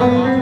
Lord.